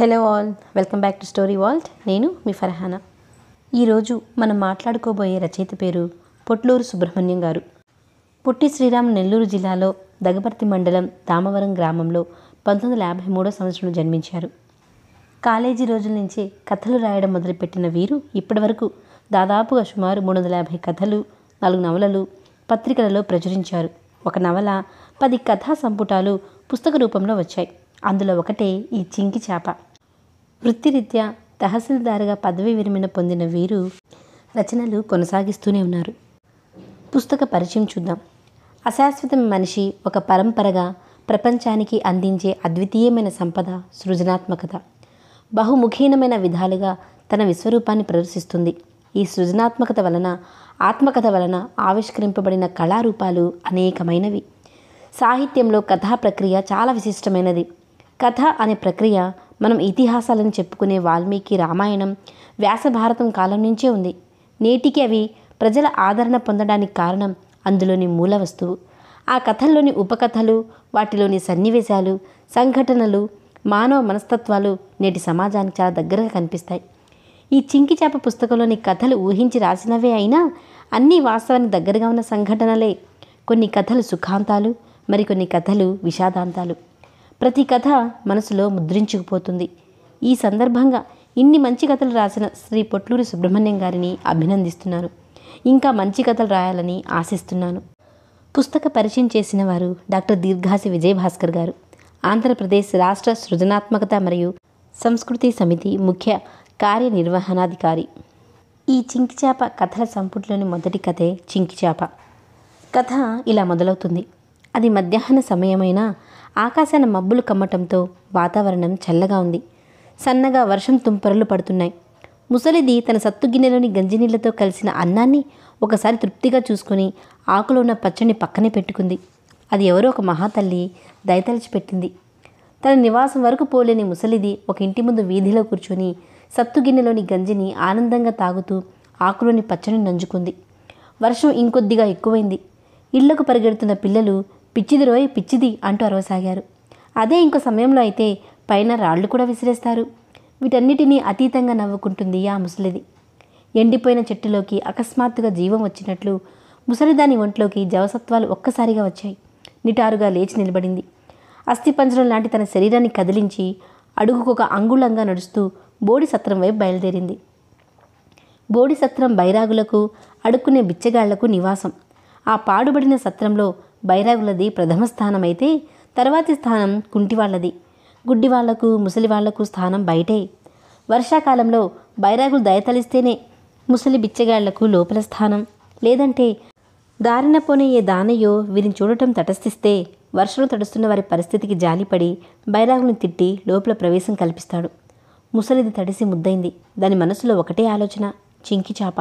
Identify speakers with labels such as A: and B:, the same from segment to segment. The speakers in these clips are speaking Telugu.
A: Hello all welcome back to story vault నేను మీ ఫర్హానా. ఈరోజు మనం మాట్లాడుకోబోయే రచయిత పేరు పొట్లూరు సుబ్రహ్మణ్యం గారు. పొట్టి శ్రీరామ్ నెల్లూరు జిల్లాలో దగపర్తి మండలం దామవరం గ్రామంలో పంతొమ్మిది వందల యాభై మూడో సంవత్సరంలో జన్మించారు. కాలేజీ రోజుల నుంచే కథలు రాయడం మొదలుపెట్టిన వీరు ఇప్పటివరకు దాదాపుగా సుమారు మూడు వందల యాభై కథలు నాలుగు నవలలు పత్రికలలో ప్రచురించారు. ఒక నవల పది కథా సంపుటాలు పుస్తక రూపంలో వచ్చాయి. అందులో ఒకటే ఈ చింకి చేప. వృత్తిరీత్యా తహసీల్దారుగా పదవీ విరమణ పొందిన వీరు రచనలు కొనసాగిస్తూనే ఉన్నారు. పుస్తక పరిచయం చూద్దాం. అశాశ్వత మనిషి ఒక పరంపరగా ప్రపంచానికి అందించే అద్వితీయమైన సంపద సృజనాత్మకత. బహుముఖీనమైన విధాలుగా తన విశ్వరూపాన్ని ప్రదర్శిస్తుంది. ఈ సృజనాత్మకత వలన ఆత్మకథ వలన ఆవిష్కరింపబడిన కళారూపాలు అనేకమైనవి. సాహిత్యంలో కథా ప్రక్రియ చాలా విశిష్టమైనది. కథ అనే ప్రక్రియ మనం ఇతిహాసాలను చెప్పుకునే వాల్మీకి రామాయణం వ్యాసభారతం కాలం నుంచే ఉంది. నేటికి అవి ప్రజల ఆదరణ పొందడానికి కారణం అందులోని మూల వస్తువు. ఆ కథల్లోని ఉపకథలు వాటిలోని సన్నివేశాలు సంఘటనలు మానవ మనస్తత్వాలు నేటి సమాజానికి చాలా దగ్గరగా కనిపిస్తాయి. ఈ చింకి చేప పుస్తకంలోని కథలు ఊహించి రాసినవే అయినా అన్నీ వాస్తవానికి దగ్గరగా ఉన్న సంఘటనలే. కొన్ని కథలు సుఖాంతాలు మరికొన్ని కథలు విషాదాంతాలు. ప్రతి కథ మనసులో ముద్రించుకుపోతుంది. ఈ సందర్భంగా ఇన్ని మంచి కథలు రాసిన శ్రీ పొట్లూరి సుబ్రహ్మణ్యం గారిని అభినందిస్తున్నాను. ఇంకా మంచి కథలు రాయాలని ఆశిస్తున్నాను. పుస్తక పరిచయం చేసిన వారు డాక్టర్ దీర్ఘాసి విజయభాస్కర్ గారు. ఆంధ్రప్రదేశ్ రాష్ట్ర సృజనాత్మకత మరియు సంస్కృతి సమితి ముఖ్య కార్యనిర్వహణాధికారి. ఈ చింకిచాప కథల సంపుటిలోని మొదటి కథే చింకిచాప కథ ఇలా మొదలవుతుంది. అది మధ్యాహ్న సమయమైనా ఆకాశాన మబ్బులు కమ్మటంతో వాతావరణం చల్లగా ఉంది. సన్నగా వర్షం తుంపరలు పడుతున్నాయి. ముసలిది తన సత్తు గిన్నెలోని గంజినీళ్ళతో కలిసిన అన్నాన్ని ఒకసారి తృప్తిగా చూసుకొని ఆకులో ఉన్న పచ్చని పక్కనే పెట్టుకుంది. అది ఎవరో ఒక మహాతల్లి దయతలిచి పెట్టింది. తన నివాసం వరకు పోలేని ముసలిది ఒక ఇంటి ముందు వీధిలో కూర్చొని సత్తు గిన్నెలోని గంజిని ఆనందంగా తాగుతూ ఆకులోని పచ్చని నంజుకుంది. వర్షం ఇంకొద్దిగా ఎక్కువైంది. ఇళ్ళకు పరిగెడుతున్న పిల్లలు పిచ్చిది రోయ్ పిచ్చిది అంటూ అరవసాగారు. అదే ఇంకో సమయంలో అయితే పైన రాళ్ళు కూడా విసిరేస్తారు. వీటన్నిటినీ అతీతంగా నవ్వుకుంటుంది ఆ ముసలిది. ఎండిపోయిన చెట్టులోకి అకస్మాత్తుగా జీవం వచ్చినట్లు ముసలిదాని ఒంట్లోకి జవసత్వాలు ఒక్కసారిగా వచ్చాయి. నిటారుగా లేచి నిలబడింది. అస్థిపంజరం లాంటి తన శరీరాన్ని కదిలించి అడుగుకొక అంగుళంగా నడుస్తూ బోడి సత్రం వైపు బయలుదేరింది. బోడి సత్రం బైరాగులకు అడుక్కునే బిచ్చగాళ్ళకు నివాసం. ఆ పాడుబడిన సత్రంలో బైరాగులది ప్రథమ స్థానం అయితే తర్వాతి స్థానం కుంటివాళ్ళది గుడ్డివాళ్ళకు ముసలివాళ్ళకు స్థానం బయటే. వర్షాకాలంలో బైరాగులు దయతలిస్తేనే ముసలి బిచ్చగాళ్ళకు లోపల స్థానం. లేదంటే దారిన పోనే ఏ దానయ్యో వీరిని చూడటం తటస్థిస్తే వర్షం తడుస్తున్న వారి పరిస్థితికి జాలిపడి బైరాగులను తిట్టి లోపల ప్రవేశం కల్పిస్తాడు. ముసలిది తడిసి ముద్దైంది. దాని మనసులో ఒకటే ఆలోచన చింకి చాప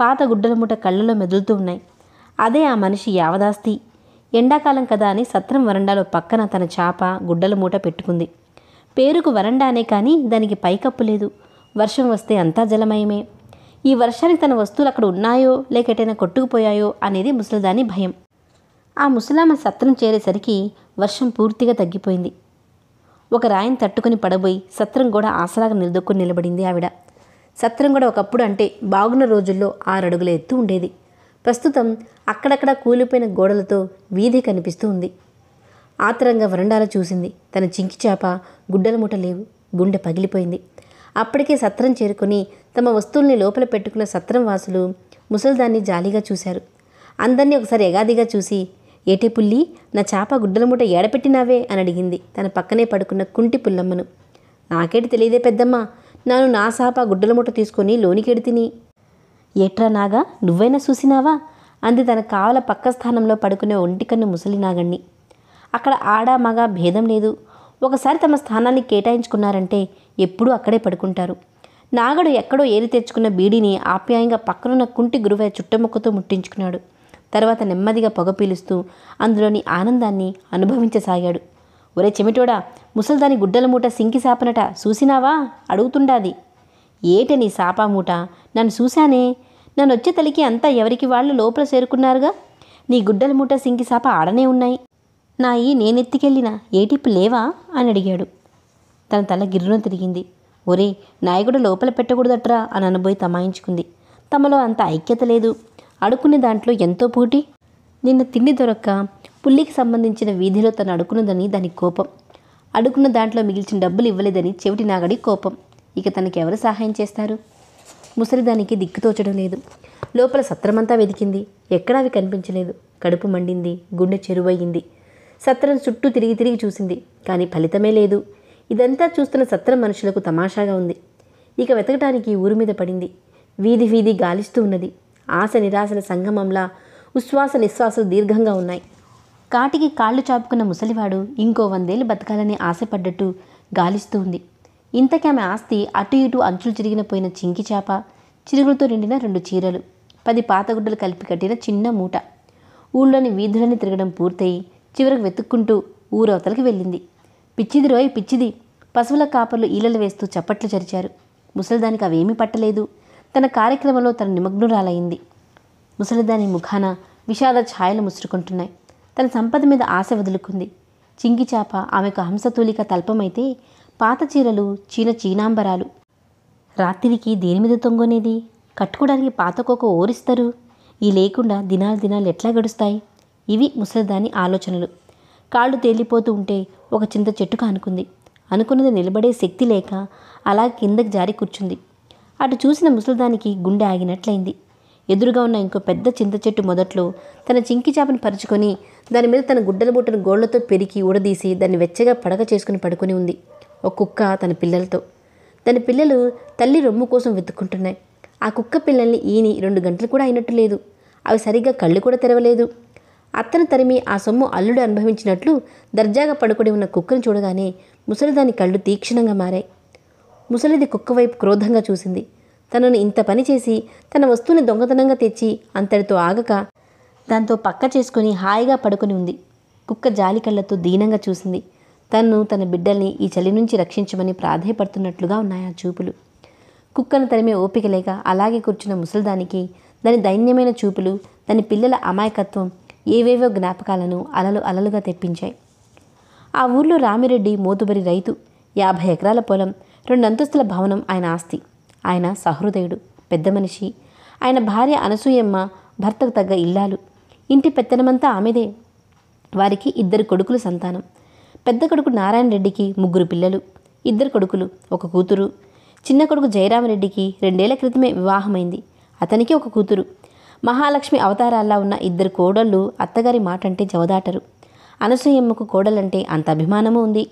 A: పాత గుడ్డల మూట కళ్ళలో మెదులుతూ ఉన్నాయి. అదే ఆ మనిషి యావదాస్తి. ఎండాకాలం కదా అని సత్రం వరండాలో పక్కన తన చాప గుడ్డల మూట పెట్టుకుంది. పేరుకు వరండానే కానీ దానికి పైకప్పు లేదు. వర్షం వస్తే అంతా జలమయమే. ఈ వర్షానికి తన వస్తువులు అక్కడ ఉన్నాయో లేక ఎటైనా కొట్టుకుపోయాయో అనేది ముసలిదాని భయం. ఆ ముసలామ సత్రం చేరేసరికి వర్షం పూర్తిగా తగ్గిపోయింది. ఒక రాయిని తట్టుకుని పడబోయి సత్రం కూడా ఆసరాగా నిలదొక్కుని నిలబడింది ఆవిడ. సత్రం కూడా ఒకప్పుడు అంటే బాగున్న రోజుల్లో ఆరడుగుల ఎత్తు ఉండేది. ప్రస్తుతం అక్కడక్కడ కూలిపోయిన గోడలతో వీధి కనిపిస్తూ ఉంది. ఆతరంగా వరండాలో చూసింది. తన చింకి చేప గుడ్డల మూట లేవు. గుండె పగిలిపోయింది. అప్పటికే సత్రం చేరుకొని తమ వస్తువుల్ని లోపల పెట్టుకున్న సత్రం వాసులు ముసలిదాన్ని జాలిగా చూశారు. అందరినీ ఒకసారి ఎగాదిగా చూసి ఏటే పుల్లి నా చేప గుడ్డల మూట ఏడపెట్టినావే? అని అడిగింది తన పక్కనే పడుకున్న కుంటి పుల్లమ్మను. నాకేటి తెలియదే పెద్దమ్మ నాను నా చేప గుడ్డల మూట తీసుకొని లోనికెడితిని ఏట్రా నాగా నువ్వైనా చూసినావా? అంది తన కావల పక్క స్థానంలో పడుకునే ఒంటికన్ను ముసలి నాగణ్ణి. అక్కడ ఆడ మగ భేదం లేదు. ఒకసారి తమ స్థానాన్ని కేటాయించుకున్నారంటే ఎప్పుడూ అక్కడే పడుకుంటారు. నాగడు ఎక్కడో ఏరి తెచ్చుకున్న బీడిని ఆప్యాయంగా పక్కనున్న కుంటి గురువై చుట్టముక్కతో ముట్టించుకున్నాడు. తర్వాత నెమ్మదిగా పొగ పీలుస్తూ అందులోని ఆనందాన్ని అనుభవించసాగాడు. ఒరే చెమిటోడా ముసల్దాని గుడ్డల మూట సింకి సాపనట చూసినావా? అడుగుతుండాది. ఏట నీ సాపా మూట నన్ను చూశానే. నన్ను వచ్చే తలికి అంతా ఎవరికి వాళ్ళు లోపల చేరుకున్నారుగా? నీ గుడ్డల మూట సింకి సాప ఆడనే ఉన్నాయి. నాయి నేనెత్తికెళ్ళిన ఏటిప్పు లేవా? అని అడిగాడు. తన తల గిర్రున తిరిగింది. ఒరే నాయకుడు లోపల పెట్టకూడదట్రా? అని అనబోయి తమాయించుకుంది. తమలో అంత ఐక్యత లేదు. అడుక్కునే దాంట్లో ఎంతో పోటీ. నిన్న తిండి దొరక్క పుల్లికి సంబంధించిన వీధిలో తను అడుకున్నదని దాని కోపం. అడుకున్న దాంట్లో మిగిల్చిన డబ్బులు ఇవ్వలేదని చెవిటి నాగడి కోపం. ఇక తనకి ఎవరు సహాయం చేస్తారు? ముసలిదానికి దిక్కుతోచడం లేదు. లోపల సత్రమంతా వెతికింది. ఎక్కడా అవి కనిపించలేదు. కడుపు మండింది. గుండె చెరువయ్యింది. సత్రం చుట్టూ తిరిగి తిరిగి చూసింది. కానీ ఫలితమే లేదు. ఇదంతా చూస్తున్న సత్రం మనుషులకు తమాషాగా ఉంది. ఇక వెతకటానికి ఊరు మీద పడింది. వీధి వీధి గాలిస్తూ ఉన్నది. ఆశ నిరాశల సంగమంలా ఉశ్వాస నిశ్వాసాలు దీర్ఘంగా ఉన్నాయి. కాటికి కాళ్ళు చాపుకున్న ముసలివాడు ఇంకో వందేళ్ళు బతకాలని ఆశపడ్డట్టు గాలిస్తూ ఉంది. ఇంతకీ ఆమె ఆస్తి అటు ఇటు అంచులు చిరిగిన పోయిన చింకి చేప చిరుగులతో నిండిన రెండు చీరలు పది పాతగుడ్డలు కలిపి కట్టిన చిన్న మూట. ఊళ్ళోని వీధులని తిరగడం పూర్తయి చివరకు వెతుక్కుంటూ ఊరవతలకి వెళ్ళింది. పిచ్చిది రోయ్ పిచ్చిది! పశువుల కాపర్లు ఈలలు వేస్తూ చప్పట్లు చరిచారు. ముసలిదానికి అవేమీ పట్టలేదు. తన కార్యక్రమంలో తన నిమగ్నురాలైంది. ముసలిదాని ముఖాన విషాద ఛాయలు ముసురుకుంటున్నాయి. తన సంపద మీద ఆశ వదులుకుంది. చింకి చేప ఆమెకు హంసతూలిక తల్పమైతే పాత చీరలు చీన చీనాంబరాలు. రాత్రికి దేని మీద తొంగనేది కట్టుకోవడానికి పాతకొక ఓరిస్తారు? ఈ లేకుండా దినాలు దినాలు ఎట్లా గడుస్తాయి? ఇవి ముసలిదాని ఆలోచనలు. కాళ్ళు తేలిపోతూ ఉంటే ఒక చింత చెట్టుకు అనుకుంది. అనుకున్నది నిలబడే శక్తి లేక అలా కిందకి జారి కూర్చుంది. అటు చూసిన ముసలిదానికి గుండె ఆగినట్లయింది. ఎదురుగా ఉన్న ఇంకో పెద్ద చింత చెట్టు మొదట్లో తన చింకి చేపను పరుచుకొని దాని మీద తన గుడ్డల బుట్టను గోళ్ళతో పెరికి ఊడదీసి దాన్ని వెచ్చగా పడక చేసుకుని పడుకొని ఉంది. ఒక కుక్క తన పిల్లలతో. తన పిల్లలు తల్లి రొమ్ము కోసం వెతుక్కుంటున్నాయి. ఆ కుక్క పిల్లల్ని ఈని రెండు గంటలు కూడా అయినట్టు లేదు. అవి సరిగ్గా కళ్ళు కూడా తెరవలేదు. అత్తను తరిమి ఆ సొమ్ము అల్లుడు అనుభవించినట్లు దర్జాగా పడుకొని ఉన్న కుక్కను చూడగానే ముసలిదాని కళ్ళు తీక్షణంగా మారాయి. ముసలిది కుక్క వైపు క్రోధంగా చూసింది. తనను ఇంత పని చేసి తన వస్తువుని దొంగతనంగా తెచ్చి అంతటితో ఆగక దాంతో పక్క చేసుకుని హాయిగా పడుకొని ఉంది. కుక్క జాలి కళ్ళతో దీనంగా చూసింది. తన్ను తన బిడ్డల్ని ఈ చలి నుంచి రక్షించమని ప్రాధేయపడుతున్నట్లుగా ఉన్నాయి ఆ చూపులు. కుక్కను తరిమే ఓపిక లేక అలాగే కూర్చున్న ముసలిదానికి దాని దైన్యమైన చూపులు దాని పిల్లల అమాయకత్వం ఏవేవో జ్ఞాపకాలను అలలు అలలుగా తెప్పించాయి. ఆ ఊర్లో రామిరెడ్డి మోతుబరి రైతు యాభై ఎకరాల పొలం రెండు అంతస్తుల భవనం ఆయన ఆస్తి. ఆయన సహృదయుడు పెద్ద మనిషి. ఆయన భార్య అనసూయమ్మ భర్తకు తగ్గ ఇల్లాలు. ఇంటి పెత్తనమంతా ఆమెదే. వారికి ఇద్దరు కొడుకులు సంతానం. పెద్ద కొడుకు నారాయణ రెడ్డికి ముగ్గురు పిల్లలు ఇద్దరు కొడుకులు ఒక కూతురు. చిన్న కొడుకు జయరామరెడ్డికి రెండేళ్ళ క్రితమే వివాహమైంది. అతనికి ఒక కూతురు. మహాలక్ష్మి అవతారాల్లో ఉన్న ఇద్దరు కోడళ్ళు అత్తగారి మాట అంటే జవదాటరు. అనసూయమ్మకు కోడలంటే అంత అభిమానము ఉంది.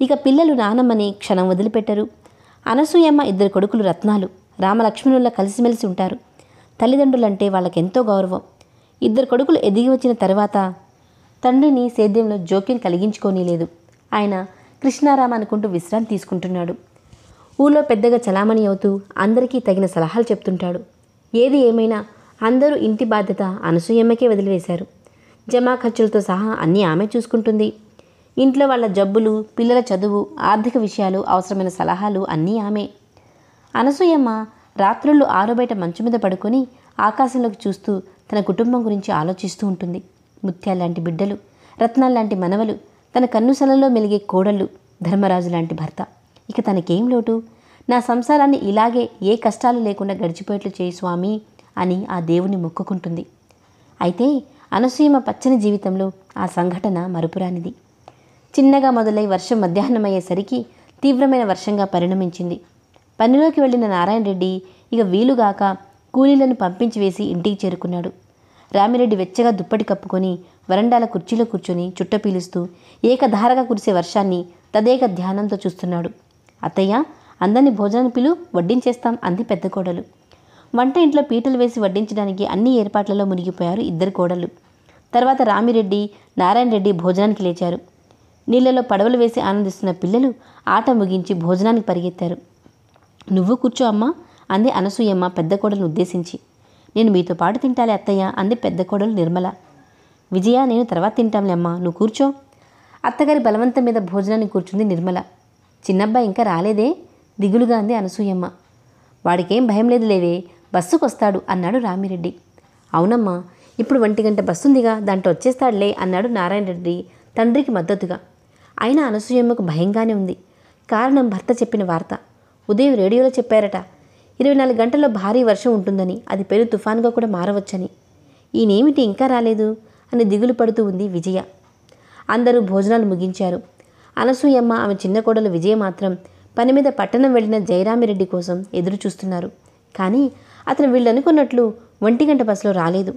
A: ఇక పిల్లలు నానమ్మని క్షణం వదిలిపెట్టరు. అనసూయమ్మ ఇద్దరు కొడుకులు రత్నాలు. రామలక్ష్మణుల్లా కలిసిమెలిసి ఉంటారు. తల్లిదండ్రులంటే వాళ్ళకెంతో గౌరవం. ఇద్దరు కొడుకులు ఎదిగి వచ్చిన తర్వాత తండ్రిని సేద్యంలో జోక్యం కలిగించుకోనీ లేదు ఆయన కృష్ణారామ అనుకుంటూ విశ్రాంతి తీసుకుంటున్నాడు. ఊళ్ళో పెద్దగా చలామణి అవుతూ అందరికీ తగిన సలహాలు చెప్తుంటాడు. ఏది ఏమైనా అందరూ ఇంటి బాధ్యత అనసూయమ్మకే వదిలివేశారు. జమా ఖర్చులతో సహా అన్నీ ఆమె చూసుకుంటుంది. ఇంట్లో వాళ్ళ జబ్బులు పిల్లల చదువు ఆర్థిక విషయాలు అవసరమైన సలహాలు అన్నీ ఆమె. అనసూయమ్మ రాత్రుళ్ళు ఆరు బయట మంచు మీద పడుకొని ఆకాశంలోకి చూస్తూ తన కుటుంబం గురించి ఆలోచిస్తూ ఉంటుంది. ముత్యాలాంటి బిడ్డలు రత్నాల్లాంటి మనవలు తన కన్నుసలలో మెలిగే కోడళ్ళు ధర్మరాజు లాంటి భర్త. ఇక తనకేం లోటు? నా సంసారాన్ని ఇలాగే ఏ కష్టాలు లేకుండా గడిచిపోయేట్లు చేయి స్వామి అని ఆ దేవుని మొక్కుకుంటుంది. అయితే అనసూయమ పచ్చని జీవితంలో ఆ సంఘటన మరుపురానిది. చిన్నగా మొదలై వర్షం మధ్యాహ్నమయ్యేసరికి తీవ్రమైన వర్షంగా పరిణమించింది. పనిలోకి వెళ్ళిన నారాయణ రెడ్డి ఇక వీలుగాక కూలీలను పంపించి వేసి ఇంటికి చేరుకున్నాడు. రామిరెడ్డి వెచ్చగా దుప్పటి కప్పుకొని వరండాల కుర్చీలో కూర్చొని చుట్ట పీలుస్తూ ఏకధారగా కురిసే వర్షాన్ని తదేక ధ్యానంతో చూస్తున్నాడు. అత్తయ్య అందరినీ భోజనాన్ని పిలు వడ్డించేస్తాం అంది పెద్ద కోడలు. వంట ఇంట్లో పీటలు వేసి వడ్డించడానికి అన్ని ఏర్పాట్లలో మునిగిపోయారు ఇద్దరు కోడలు తర్వాత రామిరెడ్డి నారాయణ రెడ్డి భోజనానికి లేచారు. నీళ్ళలో పడవలు వేసి ఆనందిస్తున్న పిల్లలు ఆట ముగించి భోజనానికి పరిగెత్తారు. నువ్వు కూర్చో అమ్మా అంది అనసూయమ్మ పెద్ద కోడలను ఉద్దేశించి. నేను మీతో పాటు తింటాలే అత్తయ్య అంది పెద్ద కోడలు నిర్మల. విజయ నేను తర్వాత తింటాంలే అమ్మా నువ్వు కూర్చో. అత్తగారి బలవంతం మీద భోజనాన్ని కూర్చుంది నిర్మల. చిన్నబ్బాయి ఇంకా రాలేదే? దిగులుగా అంది అనసూయమ్మ. వాడికేం భయం లేదు లేవే బస్సుకు వస్తాడు అన్నాడు రామిరెడ్డి. అవునమ్మా ఇప్పుడు ఒంటి గంట బస్సుందిగా దాంట్లో వచ్చేస్తాడులే అన్నాడు నారాయణ రెడ్డి తండ్రికి మద్దతుగా. అయినా అనసూయమ్మకు భయంగానే ఉంది. కారణం భర్త చెప్పిన వార్త. ఉదయం రేడియోలో చెప్పారట ఇరవై నాలుగు గంటల్లో భారీ వర్షం ఉంటుందని అది పెను తుఫాన్గా కూడా మారవచ్చని. ఈయనేమిటి ఇంకా రాలేదు అని దిగులు పడుతూ ఉంది విజయ. అందరూ భోజనాలు ముగించారు. అనసూయమ్మ ఆమె చిన్న కోడలు విజయ మాత్రం పని మీద పట్టణం వెళ్ళిన జయరామిరెడ్డి కోసం ఎదురు చూస్తున్నారు కానీ అతను వీళ్ళు అనుకున్నట్లు ఒంటి గంట బస్సులో రాలేదు.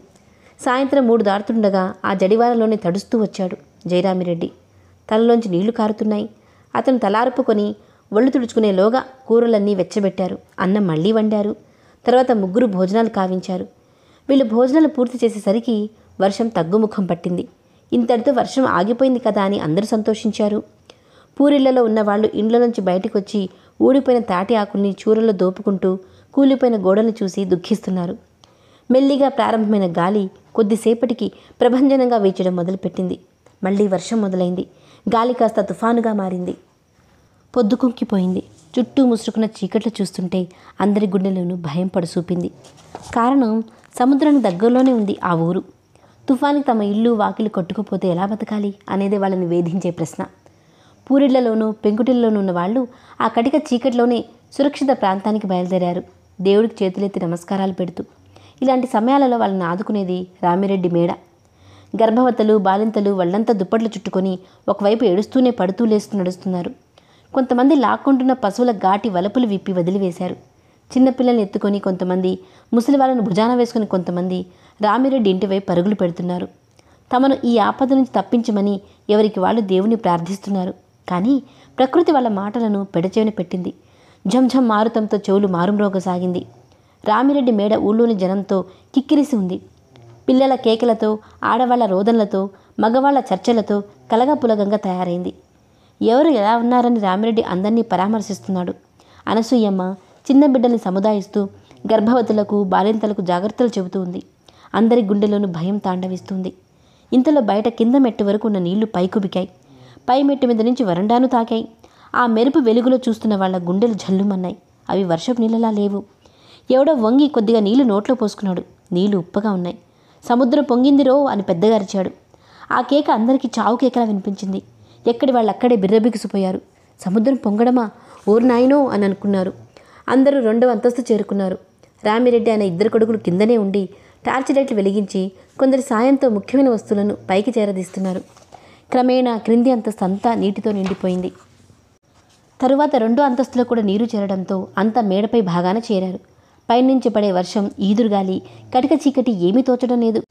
A: సాయంత్రం మూడు దాడుతుండగా ఆ జడివారలోనే తడుస్తూ వచ్చాడు జయరామిరెడ్డి. తలలోంచి నీళ్ళు కారుతున్నాయి. అతను తలారుపుకొని ఒళ్ళు తుడుచుకునేలోగా కూరలన్నీ వెచ్చబెట్టారు. అన్నం మళ్ళీ వండారు. తర్వాత ముగ్గురు భోజనాలు కావించారు. వీళ్ళు భోజనాలు పూర్తి చేసేసరికి వర్షం తగ్గుముఖం పట్టింది. ఇంతటితో వర్షం ఆగిపోయింది కదా అని అందరూ సంతోషించారు. పూరిళ్ళలో ఉన్న వాళ్ళు ఇండ్ల నుంచి బయటకు వచ్చి ఊడిపోయిన తాటి ఆకుల్ని చూరల్లో దోపుకుంటూ కూలిపోయిన గోడల్ని చూసి దుఃఖిస్తున్నారు. మెల్లిగా ప్రారంభమైన గాలి కొద్దిసేపటికి ప్రభంజనంగా వీచడం మొదలుపెట్టింది. మళ్ళీ వర్షం మొదలైంది. గాలి కాస్త తుఫానుగా మారింది. పొద్దుకుంకిపోయింది. చుట్టూ ముసురుకున్న చీకట్లు చూస్తుంటే అందరి గుండెలోనూ భయం పడసూపింది. కారణం సముద్రానికి దగ్గరలోనే ఉంది ఆ ఊరు. తుఫానికి తమ ఇల్లు వాకిలు కొట్టుకుపోతే ఎలా బతకాలి అనేది వాళ్ళని వేధించే ప్రశ్న. పూరిళ్ళలోనూ పెంకుటిల్లోనూ ఉన్న వాళ్ళు ఆ కటిక చీకట్లోనే సురక్షిత ప్రాంతానికి బయలుదేరారు. దేవుడికి చేతులెత్తి నమస్కారాలు పెడుతూ. ఇలాంటి సమయాలలో వాళ్ళని ఆదుకునేది రామిరెడ్డి మేడ. గర్భవతలు బాలింతలు వాళ్ళంతా దుప్పట్లు చుట్టుకొని ఒకవైపు ఏడుస్తూనే పడుతూ లేస్తూ నడుస్తున్నారు. కొంతమంది లాక్కుంటున్న పశువుల గాటి వలపులు విప్పి వదిలివేశారు. చిన్నపిల్లల్ని ఎత్తుకొని కొంతమంది ముసలి వాళ్ళను భుజాన వేసుకుని కొంతమంది రామిరెడ్డి ఇంటివైపు పరుగులు పెడుతున్నారు. తమను ఈ ఆపద నుంచి తప్పించమని ఎవరికి వాళ్ళు దేవుని ప్రార్థిస్తున్నారు. కానీ ప్రకృతి వాళ్ళ మాటలను పెడచెవిన పెట్టింది. ఝంఝం మారుతంతో చెవులు మారుమ్రోగసాగింది రామిరెడ్డి మేడ ఊళ్ళోని జనంతో కిక్కిరిసి ఉంది. పిల్లల కేకలతో ఆడవాళ్ళ రోదనలతో మగవాళ్ళ చర్చలతో కలగపులగంగా తయారైంది. ఎవరు ఎలా ఉన్నారని రామిరెడ్డి అందరినీ పరామర్శిస్తున్నాడు. అనసూయమ్మ చిన్న బిడ్డల్ని సముదాయిస్తూ గర్భవతులకు బాలింతలకు జాగ్రత్తలు చెబుతూ ఉంది. అందరి గుండెలోనూ భయం తాండవిస్తుంది. ఇంతలో బయట కింద మెట్టు వరకు ఉన్న నీళ్ళు పైకుబికాయి. పై మెట్టు మీద నుంచి వరండాను తాకాయి. ఆ మెరుపు వెలుగులో చూస్తున్న వాళ్ళ గుండెలు జల్లుమన్నాయి. అవి వర్షపు నీళ్ళలా లేవు. ఎవడో వంగి కొద్దిగా నీళ్ళు నోట్లో పోసుకున్నాడు. నీళ్ళు ఉప్పగా ఉన్నాయి. సముద్రం పొంగిందిరో అని పెద్దగా అరిచాడు. ఆ కేక అందరికీ చావు కేకలా వినిపించింది. ఎక్కడి వాళ్ళు అక్కడే బిర్రబిగిసిపోయారు. సముద్రం పొంగడమా? ఓరు నాయనో అని అనుకున్నారు. అందరూ రెండవ అంతస్తు చేరుకున్నారు. రామిరెడ్డి అనే ఇద్దరు కొడుకులు కిందనే ఉండి టార్చ్ లైట్లు వెలిగించి కొందరి సాయంతో ముఖ్యమైన వస్తువులను పైకి చేరదీస్తున్నారు. క్రమేణా క్రింది అంతస్తు అంతా నీటితో నిండిపోయింది. తరువాత రెండో అంతస్తులో కూడా నీరు చేరడంతో అంతా మేడపై భాగాన చేరారు. పైనుంచి పడే వర్షం ఈదురుగాలి కటిక చీకటి ఏమీ తోచడం లేదు.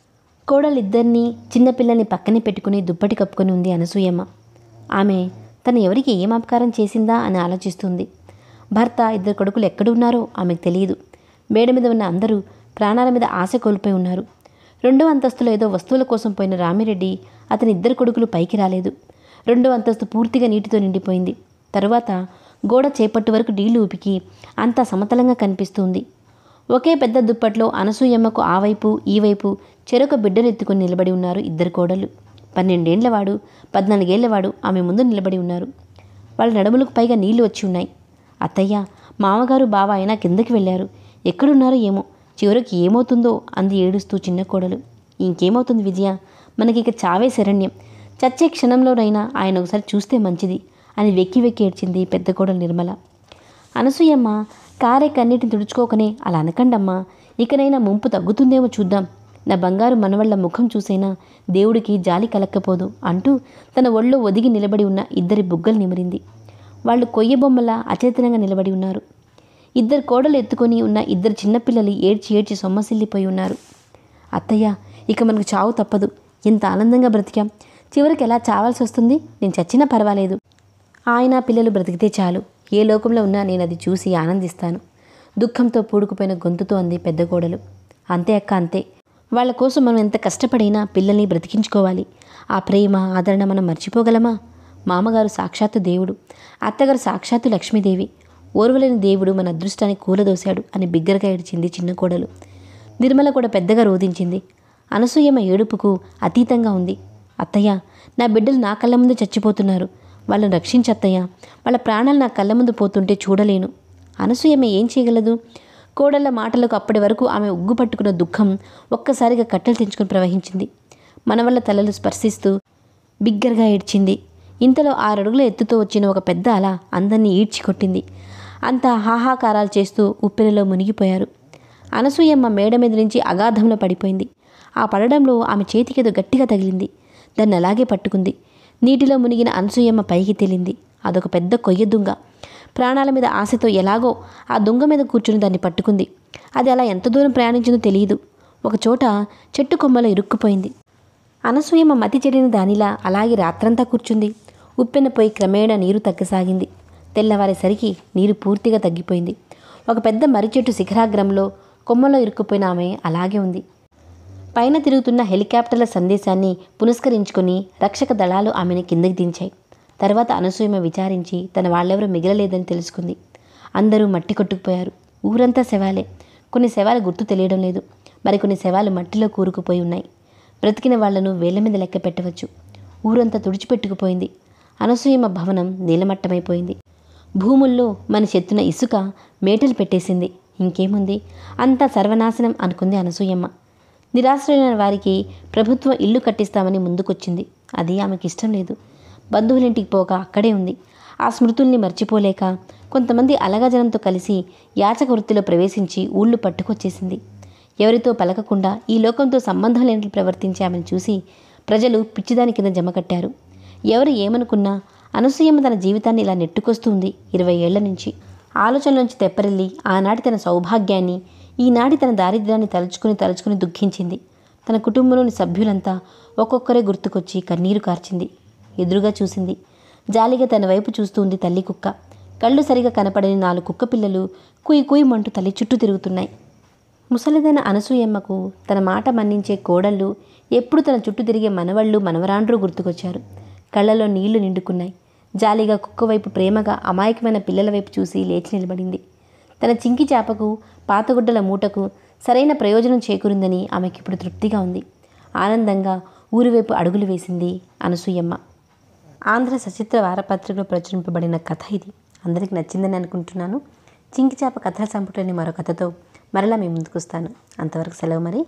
A: కోడలిద్దరినీ చిన్నపిల్లల్ని పక్కనే పెట్టుకుని దుప్పటి కప్పుకొని ఉంది అనసూయమ్మ. ఆమె తను ఎవరికి ఏం అపకారం చేసిందా అని ఆలోచిస్తుంది. భర్త ఇద్దరు కొడుకులు ఎక్కడున్నారో ఆమెకు తెలియదు. మేడ మీద ఉన్న అందరూ ప్రాణాల మీద ఆశ కోల్పోయి ఉన్నారు. రెండో అంతస్తులో ఏదో వస్తువుల కోసం పోయిన రామిరెడ్డి అతని ఇద్దరు కొడుకులు పైకి రాలేదు. రెండో అంతస్తు పూర్తిగా నీటితో నిండిపోయింది. తరువాత గోడ చేపట్టు వరకు నీళ్ళు ఊపికి అంతా సమతలంగా కనిపిస్తుంది. ఒకే పెద్ద దుప్పట్లో అనసూయమ్మకు ఆ వైపు ఈ వైపు చెరొక బిడ్డను ఎత్తుకుని నిలబడి ఉన్నారు ఇద్దరు కోడలు పన్నెండేళ్ళవాడు పద్నాలుగేళ్ళవాడు ఆమె ముందు నిలబడి ఉన్నారు. వాళ్ళ నడుములకు పైగా నీళ్ళు వచ్చి ఉన్నాయి. అత్తయ్య మామగారు బావ ఆయన కిందకి వెళ్ళారు. ఎక్కడున్నారో ఏమో చివరికి ఏమవుతుందో అంది ఏడుస్తూ చిన్న కోడలు. ఇంకేమవుతుంది విజయ? మనకిక చావే శరణ్యం. చచ్చే క్షణంలోనైనా ఆయన ఒకసారి చూస్తే మంచిది అని వెక్కి వెక్కి ఏడ్చింది పెద్ద కోడలు నిర్మల. అనసూయమ్మ కారే కన్నీటిని తుడుచుకోకనే అలా అనకండమ్మా. ఇకనైనా ముంపు తగ్గుతుందేమో చూద్దాం. నా బంగారు మనవళ్ళ ముఖం చూసైనా దేవుడికి జాలి కలక్కపోదు అంటూ తన ఒళ్ళో ఒదిగి నిలబడి ఉన్న ఇద్దరి బుగ్గలు నిమిరింది. వాళ్ళు కొయ్య బొమ్మలా అచేతనంగా నిలబడి ఉన్నారు. ఇద్దరు కోడలు ఎత్తుకొని ఉన్న ఇద్దరు చిన్నపిల్లలు ఏడ్చి ఏడ్చి సొమ్మసిల్లిపోయి ఉన్నారు. అత్తయ్య ఇక మనకు చావు తప్పదు. ఇంత ఆనందంగా బ్రతికాం. చివరికి ఎలా చావాల్సి వస్తుంది? నేను చచ్చినా పర్వాలేదు. ఆయన పిల్లలు బ్రతికితే చాలు. ఏ లోకంలో ఉన్నా నేను అది చూసి ఆనందిస్తాను. దుఃఖంతో పూడుకుపోయిన గొంతుతో అంది పెద్ద కోడలు. అంతే అక్క అంతే. వాళ్ళ కోసం మనం ఎంత కష్టపడైనా పిల్లల్ని బ్రతికించుకోవాలి. ఆ ప్రేమ ఆదరణ మనం మర్చిపోగలమా? మామగారు సాక్షాత్తు దేవుడు. అత్తగారు సాక్షాత్తు లక్ష్మీదేవి. ఓర్వలేని దేవుడు మన అదృష్టాన్ని కూలదోశాడు అని బిగ్గరగా ఏడ్చింది చిన్న కోడలు. నిర్మల కూడా పెద్దగా రోధించింది. అనసూయమ్మ ఏడుపుకు అతీతంగా ఉంది. అత్తయ్య నా బిడ్డలు నా కళ్ళ ముందు చచ్చిపోతున్నారు. వాళ్ళని రక్షించత్తయ్య. వాళ్ళ ప్రాణాలు నా కళ్ళ ముందు పోతుంటే చూడలేను. అనసూయమ్మ ఏం చేయగలదు? కోడళ్ళ మాటలకు అప్పటి వరకు ఆమె ఉగ్గు పట్టుకున్న దుఃఖం ఒక్కసారిగా కట్టెలు తెంచుకుని ప్రవహించింది. మనవల్ల తలలు స్పర్శిస్తూ బిగ్గరగా ఏడ్చింది. ఇంతలో ఆరడుగుల ఎత్తుతో వచ్చిన ఒక పెద్ద అల అందరినీ ఈడ్చి కొట్టింది. అంతా హాహాకారాలు చేస్తూ ఉప్పెనలో మునిగిపోయారు. అనసూయమ్మ మేడ మీద నుంచి అగాధంలో పడిపోయింది. ఆ పడడంలో ఆమె చేతికేదో గట్టిగా తగిలింది. దాన్ని అలాగే పట్టుకుంది. నీటిలో మునిగిన అనసూయమ్మ పైకి తేలింది. అదొక పెద్ద కొయ్య దుంగ. ప్రాణాల మీద ఆశతో ఎలాగో ఆ దుంగ మీద కూర్చుని దాన్ని పట్టుకుంది. అది అలా ఎంత దూరం ప్రయాణించిందో తెలియదు. ఒకచోట చెట్టు కొమ్మలో ఇరుక్కుపోయింది. అనసూయమ్మ మతి చెడిన దానిలా అలాగే రాత్రంతా కూర్చుంది. ఉప్పెన పోయి క్రమేణా నీరు తగ్గసాగింది. తెల్లవారేసరికి నీరు పూర్తిగా తగ్గిపోయింది. ఒక పెద్ద మర్రి చెట్టు శిఖరాగ్రంలో కొమ్మలో ఇరుక్కుపోయిన ఆమె అలాగే ఉంది. పైన తిరుగుతున్న హెలికాప్టర్ల సందేశాన్ని పునస్కరించుకుని రక్షక దళాలు ఆమెను కిందకి దించాయి. తర్వాత అనసూయమ విచారించి తన వాళ్ళెవరూ మిగిలలేదని తెలుసుకుంది. అందరూ మట్టి కొట్టుకుపోయారు. ఊరంతా శవాలే. కొన్ని శవాలు గుర్తు తెలియడం లేదు. మరికొన్ని శవాలు మట్టిలో కూరుకుపోయి ఉన్నాయి. బ్రతికిన వాళ్ళను వేల మీద లెక్క పెట్టవచ్చు. ఊరంతా తుడిచిపెట్టుకుపోయింది. అనసూయమ్మ భవనం నీలమట్టమైపోయింది. భూముల్లో మన చెత్తున ఇసుక మేటలు పెట్టేసింది. ఇంకేముంది? అంతా సర్వనాశనం అనుకుంది అనసూయమ్మ. నిరాశ్రయులైన వారికి ప్రభుత్వం ఇల్లు కట్టిస్తామని ముందుకొచ్చింది. అది ఆమెకి ఇష్టం లేదు. బంధువులింటికి పోక అక్కడే ఉంది. ఆ స్మృతుల్ని మర్చిపోలేక కొంతమంది అలగజనంతో కలిసి యాచక వృత్తిలో ప్రవేశించి ఊళ్ళు పట్టుకొచ్చేసింది. ఎవరితో పలకకుండా ఈ లోకంతో సంబంధం లేనట్లు ప్రవర్తించామని చూసి ప్రజలు పిచ్చిదాని కింద జమ కట్టారు. ఎవరు ఏమనుకున్నా అనసూయమ్మ తన జీవితాన్ని ఇలా నెట్టుకొస్తుంది ఇరవై ఏళ్ళ నుంచి. ఆలోచనలోంచి తెప్పరిల్లి ఆనాటి తన సౌభాగ్యాన్ని ఈనాటి తన దారిద్ర్యాన్ని తలుచుకుని తలుచుకుని దుఃఖించింది. తన కుటుంబంలోని సభ్యులంతా ఒక్కొక్కరే గుర్తుకొచ్చి కన్నీరు కార్చింది. ఎదురుగా చూసింది. జాలిగా తన వైపు చూస్తుంది తల్లి కుక్క. కళ్ళు సరిగా కనపడని నాలుగు కుక్క పిల్లలు కుయి కుయిమంటూ తల్లి చుట్టూ తిరుగుతున్నాయి. ముసలిదైన అనసూయమ్మకు తన మాట మన్నించే కోడళ్ళు ఎప్పుడు తన చుట్టూ తిరిగే మనవళ్ళు మనవరాండ్రు గుర్తుకొచ్చారు. కళ్ళలో నీళ్ళు నిండుకున్నాయి. జాలిగా కుక్క వైపు ప్రేమగా అమాయకమైన పిల్లల వైపు చూసి లేచి నిలబడింది. తన చింకి చేపకు పాతగుడ్డల మూటకు సరైన ప్రయోజనం చేకూరిందని ఆమెకిప్పుడు తృప్తిగా ఉంది. ఆనందంగా ఊరివైపు అడుగులు వేసింది అనసూయమ్మ. ఆంధ్ర సచిత్ర వారపత్రికలో ప్రచురింపబడిన కథ ఇది. అందరికీ నచ్చిందని అనుకుంటున్నాను. చింకిచాప కథల సంపుటని మరో కథతో మరలా మీ ముందుకు వస్తాను. అంతవరకు సెలవు మరి.